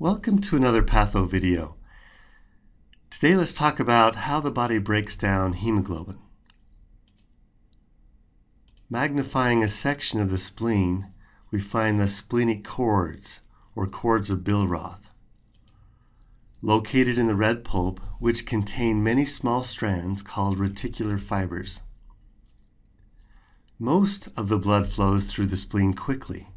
Welcome to another Patho video. Today let's talk about how the body breaks down hemoglobin. Magnifying a section of the spleen, we find the splenic cords, or cords of Billroth, located in the red pulp, which contain many small strands called reticular fibers. Most of the blood flows through the spleen quickly,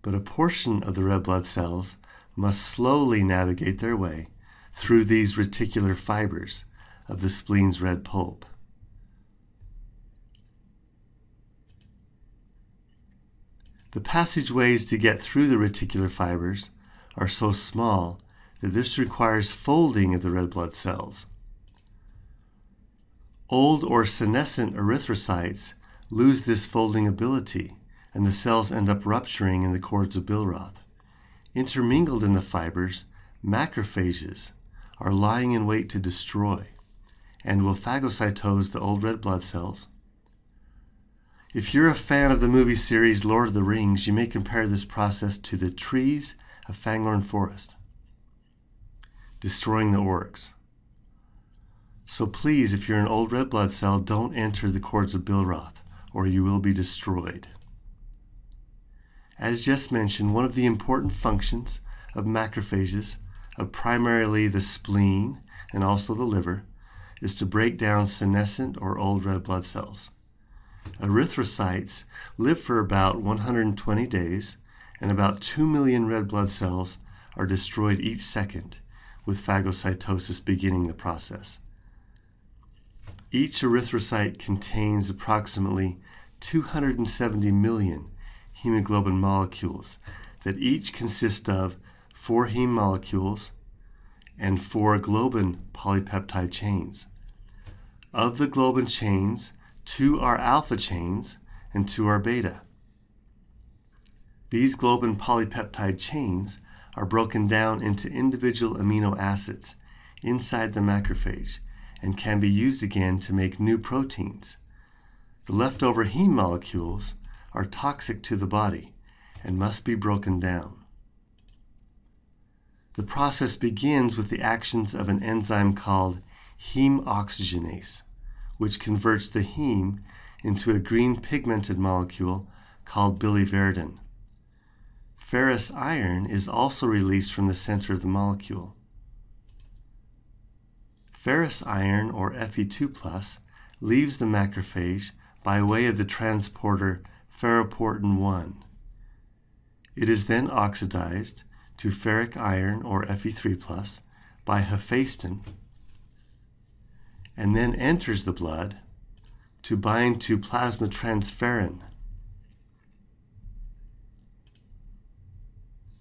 but a portion of the red blood cells must slowly navigate their way through these reticular fibers of the spleen's red pulp. The passageways to get through the reticular fibers are so small that this requires folding of the red blood cells. Old or senescent erythrocytes lose this folding ability, and the cells end up rupturing in the cords of Billroth. Intermingled in the fibers, macrophages are lying in wait to destroy and will phagocytose the old red blood cells. If you're a fan of the movie series Lord of the Rings, you may compare this process to the trees of Fangorn Forest, destroying the orcs. So please, if you're an old red blood cell, don't enter the cords of Billroth, or you will be destroyed. As just mentioned, one of the important functions of macrophages, of primarily the spleen and also the liver, is to break down senescent or old red blood cells. Erythrocytes live for about 120 days, and about 2 million red blood cells are destroyed each second, with phagocytosis beginning the process. Each erythrocyte contains approximately 270 million hemoglobin molecules that each consist of four heme molecules and four globin polypeptide chains. Of the globin chains, two are alpha chains and two are beta. These globin polypeptide chains are broken down into individual amino acids inside the macrophage and can be used again to make new proteins. The leftover heme molecules are toxic to the body and must be broken down. The process begins with the actions of an enzyme called heme oxygenase, which converts the heme into a green pigmented molecule called biliverdin. Ferrous iron is also released from the center of the molecule. Ferrous iron, or Fe2+, leaves the macrophage by way of the transporter ferroportin 1. It is then oxidized to ferric iron or Fe3 by hephaestin and then enters the blood to bind to plasma transferrin.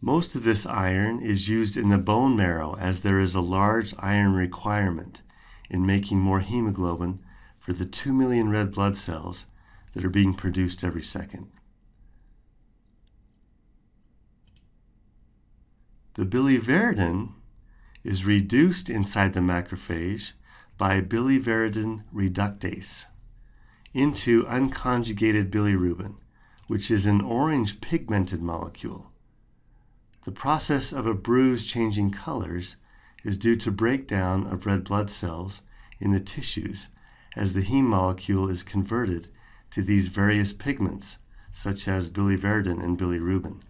Most of this iron is used in the bone marrow as there is a large iron requirement in making more hemoglobin for the 2 million red blood cells that are being produced every second. The biliverdin is reduced inside the macrophage by biliverdin reductase into unconjugated bilirubin, which is an orange pigmented molecule. The process of a bruise changing colors is due to breakdown of red blood cells in the tissues as the heme molecule is converted to these various pigments, such as biliverdin and bilirubin.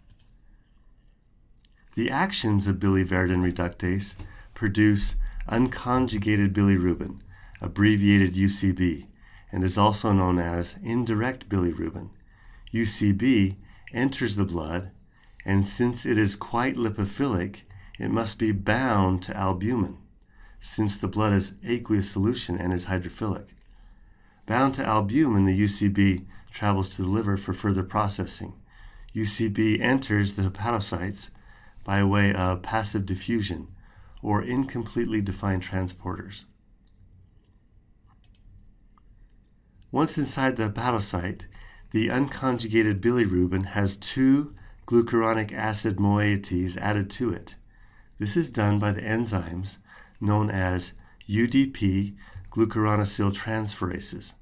The actions of biliverdin reductase produce unconjugated bilirubin, abbreviated UCB, and is also known as indirect bilirubin. UCB enters the blood, and since it is quite lipophilic, it must be bound to albumin, since the blood is aqueous solution and is hydrophilic. Bound to albumin, the UCB travels to the liver for further processing. UCB enters the hepatocytes by way of passive diffusion or incompletely defined transporters. Once inside the hepatocyte, the unconjugated bilirubin has two glucuronic acid moieties added to it. This is done by the enzymes known as UDP glucuronyl transferases.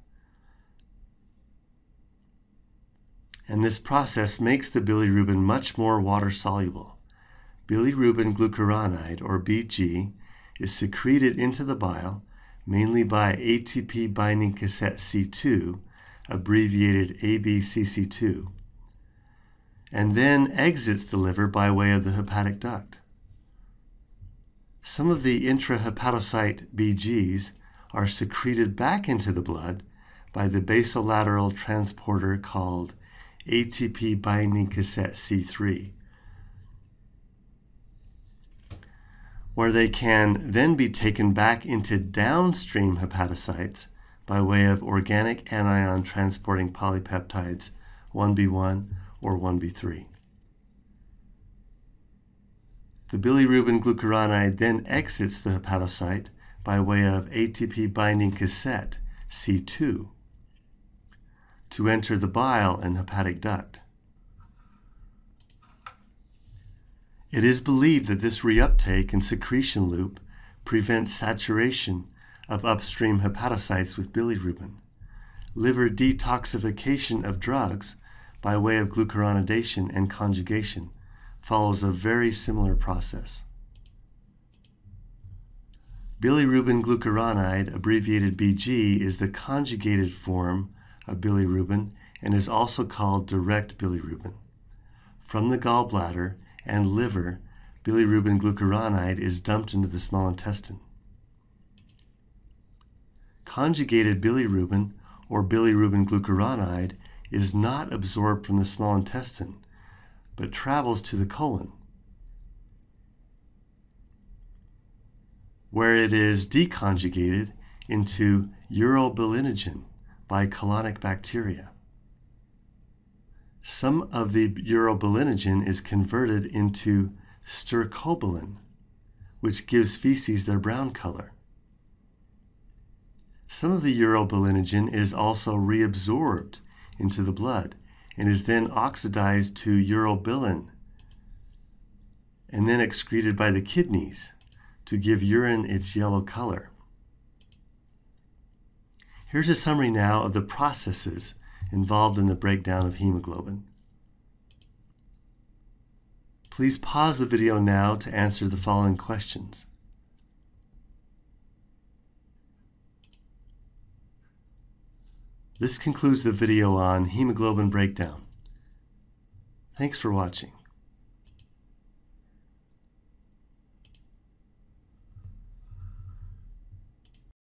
And this process makes the bilirubin much more water soluble. bilirubin glucuronide, or BG, is secreted into the bile mainly by ATP binding cassette C2, abbreviated ABCC2, and then exits the liver by way of the hepatic duct. Some of the intrahepatocyte BGs are secreted back into the blood by the basolateral transporter called ATP binding cassette C3, where they can then be taken back into downstream hepatocytes by way of organic anion transporting polypeptides 1B1 or 1B3. The bilirubin glucuronide then exits the hepatocyte by way of ATP binding cassette C2 to enter the bile and hepatic duct. It is believed that this reuptake and secretion loop prevents saturation of upstream hepatocytes with bilirubin. Liver detoxification of drugs by way of glucuronidation and conjugation follows a very similar process. Bilirubin glucuronide, abbreviated BG, is the conjugated form of bilirubin and is also called direct bilirubin. From the gallbladder and liver, bilirubin glucuronide is dumped into the small intestine. Conjugated bilirubin or bilirubin glucuronide is not absorbed from the small intestine, but travels to the colon, where it is deconjugated into urobilinogen by colonic bacteria. Some of the urobilinogen is converted into stercobilin, which gives feces their brown color. Some of the urobilinogen is also reabsorbed into the blood and is then oxidized to urobilin and then excreted by the kidneys to give urine its yellow color. Here's a summary now of the processes involved in the breakdown of hemoglobin. Please pause the video now to answer the following questions. This concludes the video on hemoglobin breakdown. Thanks for watching.